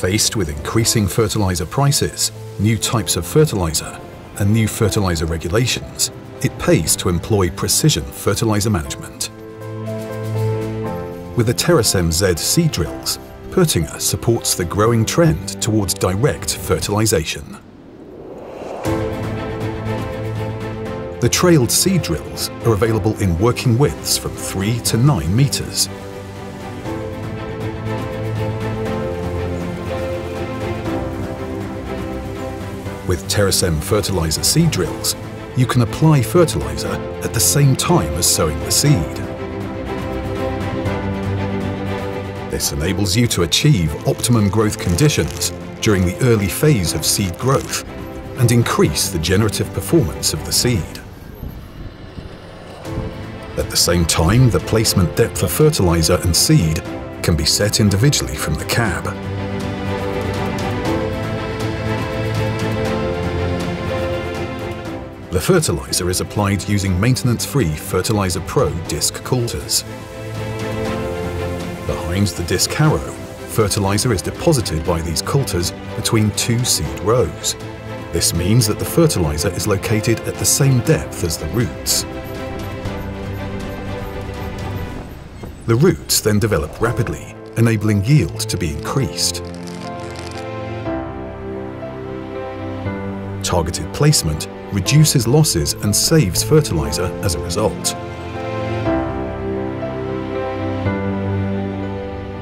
Faced with increasing fertilizer prices, new types of fertilizer, and new fertilizer regulations, it pays to employ precision fertilizer management. With the Terrasem Z seed drills, Pöttinger supports the growing trend towards direct fertilization. The trailed seed drills are available in working widths from 3 to 9 metres. With Terrasem fertilizer seed drills, you can apply fertilizer at the same time as sowing the seed. This enables you to achieve optimum growth conditions during the early phase of seed growth and increase the generative performance of the seed. At the same time, the placement depth of fertilizer and seed can be set individually from the cab. The fertilizer is applied using maintenance-free Fertilizer Pro disc coulters. Behind the disc harrow, fertilizer is deposited by these coulters between two seed rows. This means that the fertilizer is located at the same depth as the roots. The roots then develop rapidly, enabling yield to be increased. Targeted placement reduces losses and saves fertilizer as a result.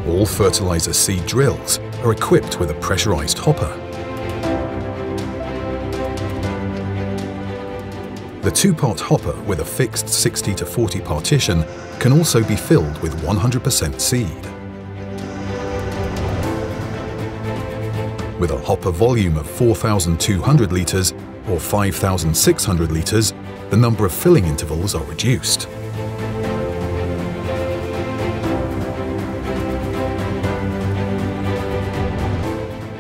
All fertilizer seed drills are equipped with a pressurized hopper The two-part hopper with a fixed 60 to 40 partition can also be filled with 100% seed. With a hopper volume of 4,200 litres or 5,600 litres, the number of filling intervals are reduced.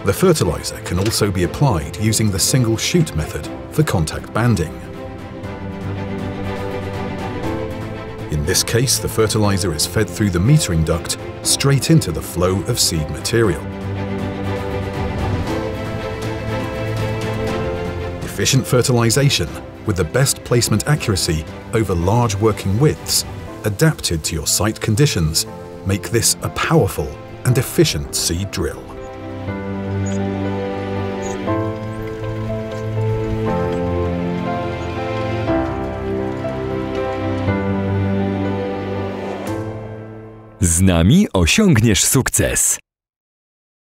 The fertiliser can also be applied using the single shoot method for contact banding. In this case, the fertilizer is fed through the metering duct straight into the flow of seed material. Efficient fertilization with the best placement accuracy over large working widths, adapted to your site conditions, make this a powerful and efficient seed drill. Z nami osiągniesz sukces.